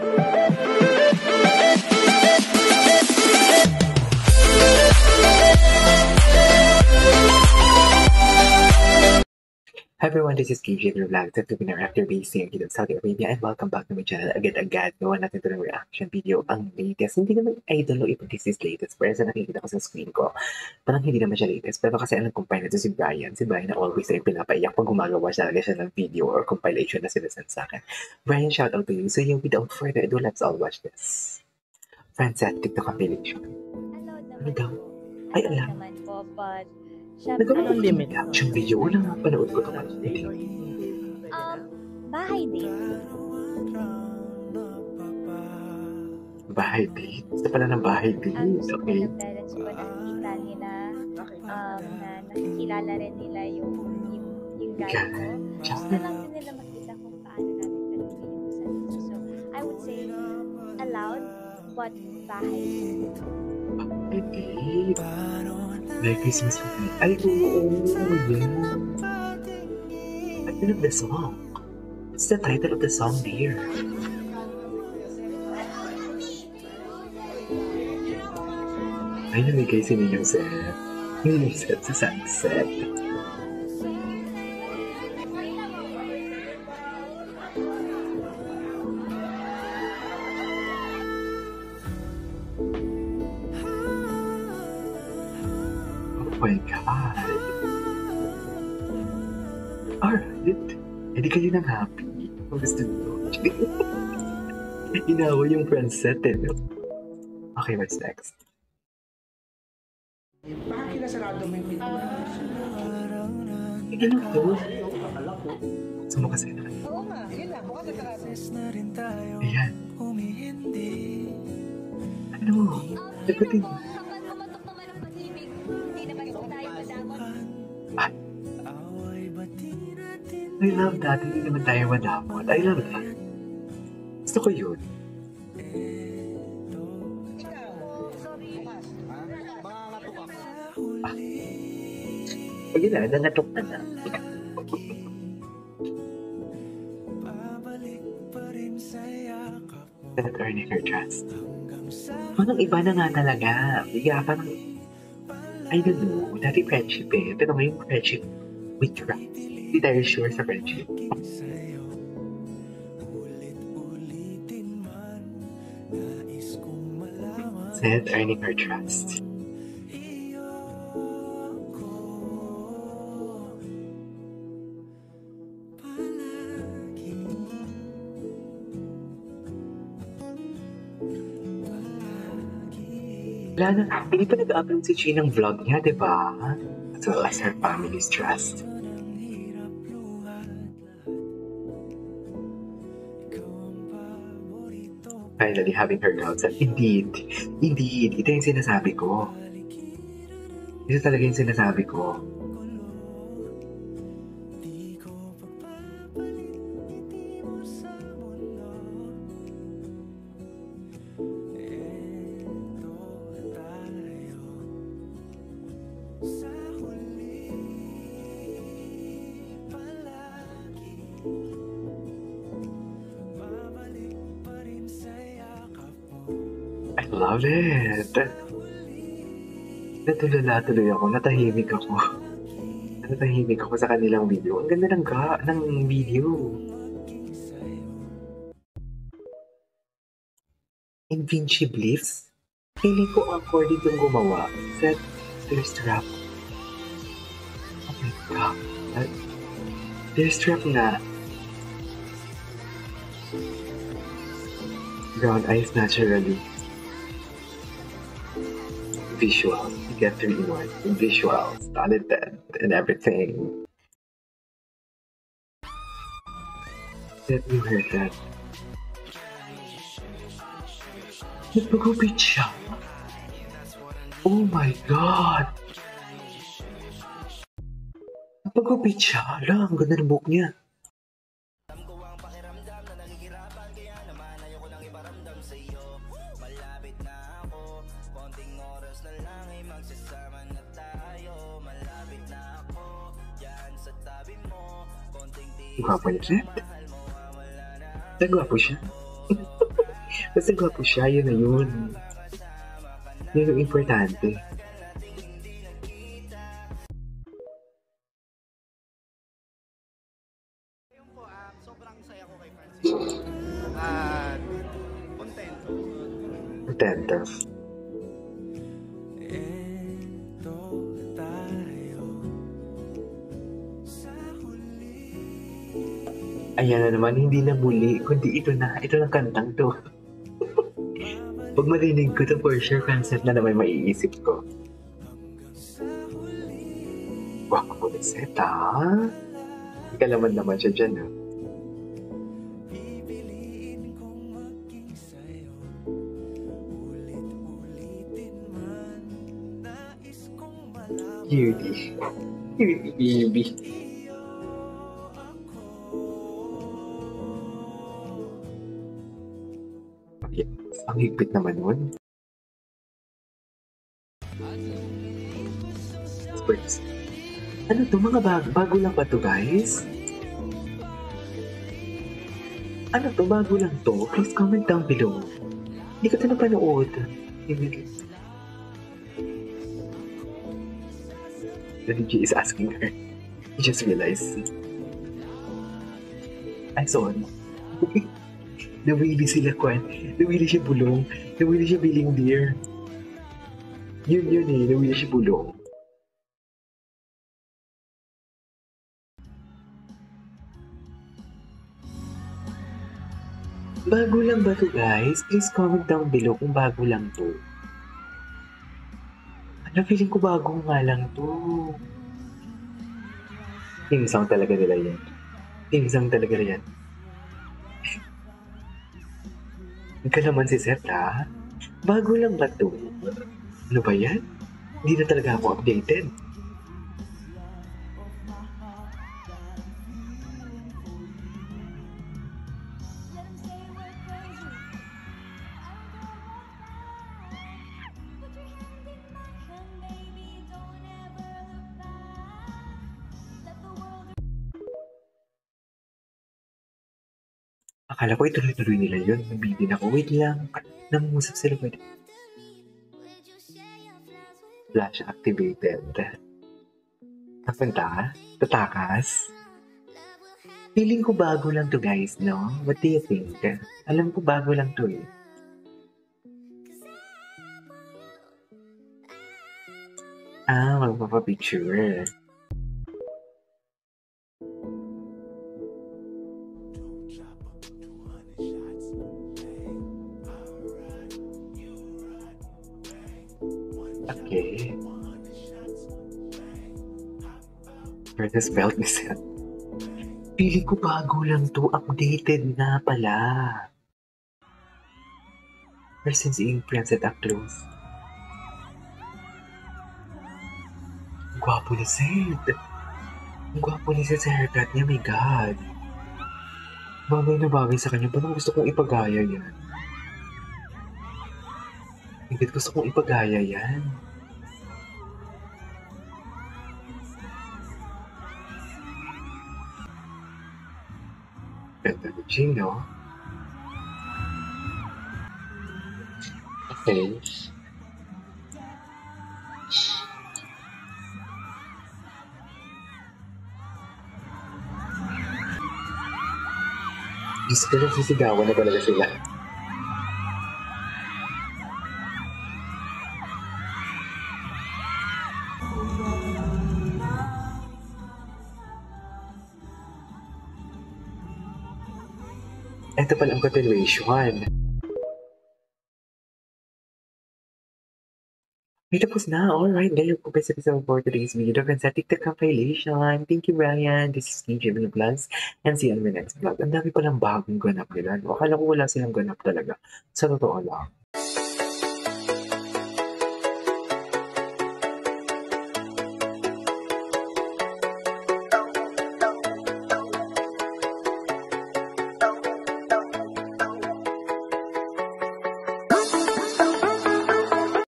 Thank you. Everyone, this is KJ the Vlog. Ito na after basing dito sa Saudi Arabia and welcome back to my channel. Agad-agad, gawa natin ito ng reaction video ang latest. Hindi naman idol o iba this is latest. Pero sa nakikita ko sa screen ko, parang hindi naman siya latest. Pero kasi alam kong na si Brian. Si Brian na always ay pinapaiyak pag gumagawa siya siya ng video or compilation na sinasend sa akin. Brian, shout out to you. So yung without further ado, let's all watch this. Friends at TikTok compilation. Ano daw? Ay, alam. Naman po, but Nagkaroon ng limit? reaction video. Wala nga panood ko ito. um, bahay din. Bahay date. Gusto pala ng bahay Ang date. gusto po Okay. ng parents ko nakikita nila, um, na nakikilala rin nila yung, yung, yung guy ko. Gusto lang din nila makita kung paano natin gagawin yung isa. So, I would say, allowed, but bahay din. Bahay date. Merry Christmas with me. Ay, oo, yan. Title of the song. What's the title of the song, dear? Ay, namigay si Ninyong Set. Ninyong Set sa sunset. My God. Alright. Hindi kayo nang happy. Kung gusto nyo. Inawa yung friendset eh. no? Okay, what's next? Bakit kinasarado mo yung pinto? Ano to? Sumukas ka na. Oo nga, yun lang. Baka tatarado. Ayan. Ano? Sagutin mo. I love that. Hindi naman tayo madamot. I love that. Gusto ko yun. Ayun na, nangatok na na. That earning her trust. Parang iba na nga talaga. Biga, parang, I don't know, dati friendship eh. Pero ngayon friendship with trust. Hindi tayo sure sa friendship. Said earning her trust. Na, hindi pa nag-upload si Chi ng vlog niya, di ba? As well her family's trust. Finally having her doubts at indeed, indeed, ito yung sinasabi ko. Ito talaga yung sinasabi ko. Love it. Natulala tuloy ako, natahimik ako. Natahimik ako sa kanilang video. Ang ganda ng, ga ng video. Invincibliss? Feeling ko awkward itong gumawa. Set thirst trap. Oh my god. Thirst trap nga. Brown eyes naturally. Visuals. You get three in one. Visuals, talented, and everything. Let me hear that. Nagpagupit siya. Oh my God! Nagpagupit siya. Ala, ang ganda ng buhok niya. Gwapo niya, Seth. Nagwapo siya. Basta gwapo siya, yun na yun. Yun yung importante. Ngayon po, Ayan na naman, hindi na muli, kundi ito na, ito na kantang to. Pag marinig ko to, for sure, concept na naman maiisip ko. Wako po ni Seta? Kalaman naman siya dyan, ha? Cutie. Cutie baby. Higpit naman nun. Spurs. Ano to mga bago? Bago lang ba to guys? Ano to? Bago lang to? Please comment down below. Hindi ko ito napanood. The DJ is asking her. He just realized. Ay, sorry. Nawili sila, Kwan. Nawili siya bulong. Nawili siya biling beer. Yun yun eh. Nawili siya bulong. Bago lang ba to guys? Please comment down below kung bago lang to. Ano, feeling ko bago nga lang to. Tinsang talaga nila yan. Tinsang talaga nila yan. Ika naman si Seth, ha? Bago lang ba to? Ano ba yan? Hindi na talaga ako updated. Akala ko ituloy-tuloy nila yun. Nabibin ako. Wait lang. Nangusap sila. Wait. Flash activated. Napunta? Tatakas? Feeling ko bago lang to guys, no? What do you think? Alam ko bago lang to eh. Ah, magpapapicture. Okay. Ernest belt ni Seth. Pili ko bago lang to. Updated na pala. Ever since i-imprint that up close. Gwapo ni Seth. Ang gwapo ni Seth sa haircut niya. My God. Bagay na bagay sa kanya. Parang gusto kong ipagaya yan. Hindi gusto kong ipagaya yan. Ganda ni Jing, no? Okay. Diyos ko, nagsisigawan na talaga sila. Ito pala ang continuation. Ay, tapos na. Alright, ganyan po ba sa episode for today's video. Sa TikTok compilation. Thank you, Brian. This is KJ Vlog Vlogs. And see you on my next vlog. Ang dami palang bagong ganap nila. Akala ko wala silang ganap talaga. Sa totoo lang.